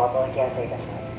お届け合せいたします。